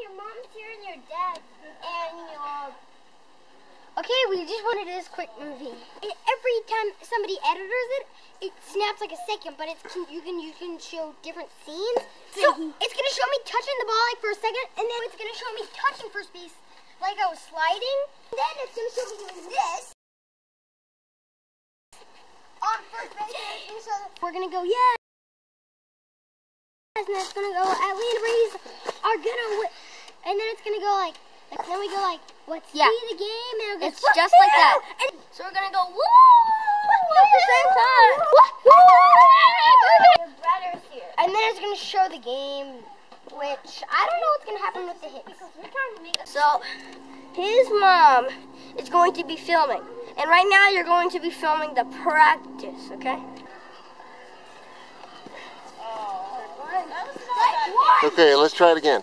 your mom's here and your dad and your. Okay, we just wanted this quick movie. It, every time somebody editors it, it snaps like a second, but it's can, you can you can show different scenes. So mm-hmm. it's gonna show me touching the ball like for a second, and then it's gonna show me touching first base like I was sliding. Then it's gonna show me doing this on first base. and show- We're gonna go yeah. And it's gonna go Atlanta Braves are gonna win, and then it's gonna go like. Like, then we go like, let's Yeah. see the game, and it'll go, It's just like that. And So we're gonna go woo at the same time. Your brother's here. And then it's gonna show the game, which I don't know what's gonna happen with the hits. We're trying to make a. So his mom is going to be filming, and right now you're going to be filming the practice. Okay. Oh, okay, let's try it again.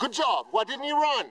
Good job. Why didn't you run?